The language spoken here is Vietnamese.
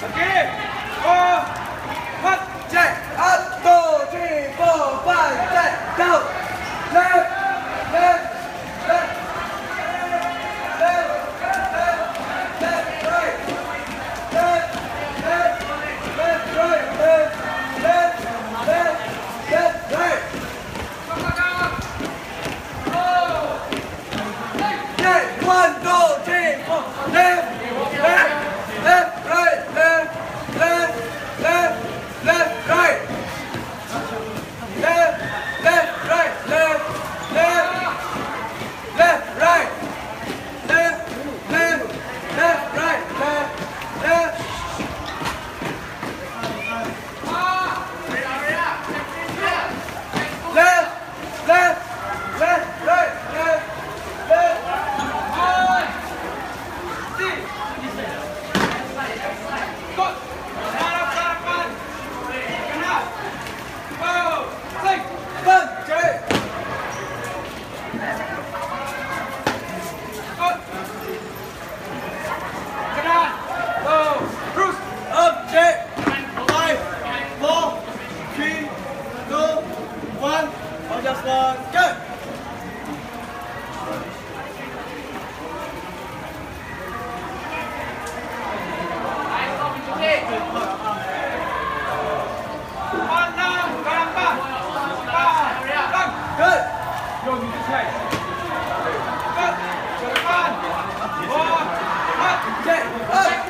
Okay. On just one, go. Enam.